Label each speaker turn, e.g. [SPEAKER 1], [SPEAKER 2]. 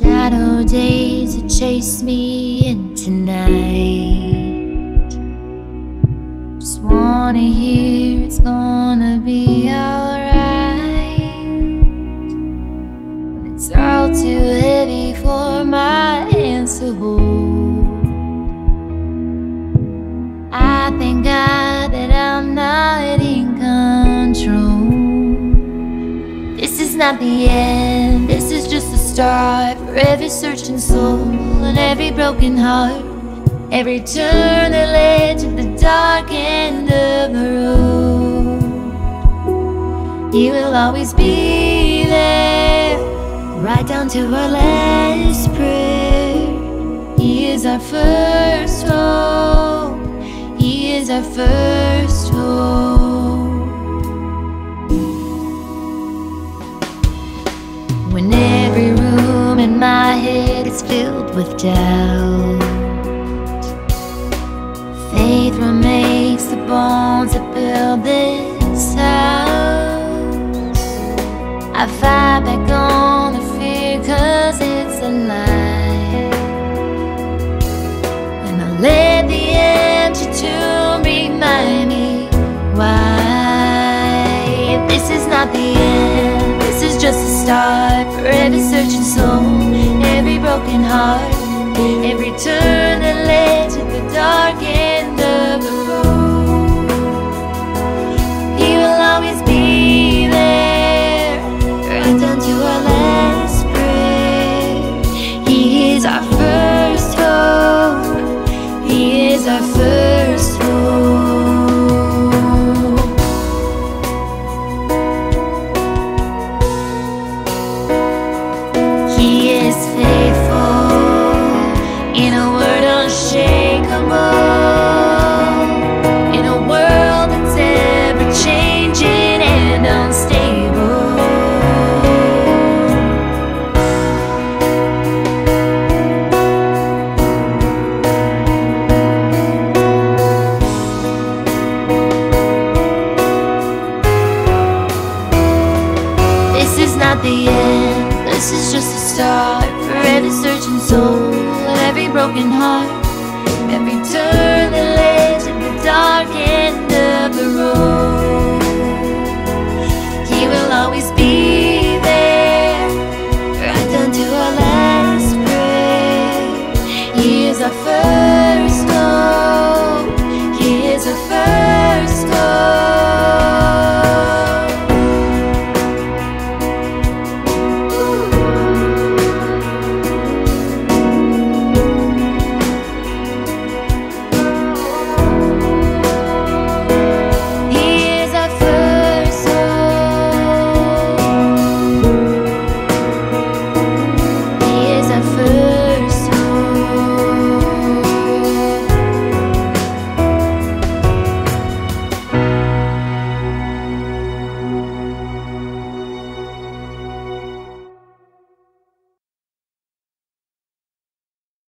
[SPEAKER 1] Shadow days that chase me into night. Just wanna hear it's gonna be alright. When it's all too heavy for my hands to oh. hold. I thank God that I'm not not the end, this is just the start for every searching soul and every broken heart. Every turn that led to the dark end of the road. He will always be there, right down to our last prayer. He is our first hope. He is our first hope. With doubt, faith remains the bones that build this house. I fight back on the fear cause it's a lie. And I let the empty tomb remind me why. This is not the end, this is just the start for every searching soul, broken heart, every turn that led to the dark end of the road. He will always be there, right down to our last breath. He is our first hope. He is our first start for every searching soul every broken heart. Every turn that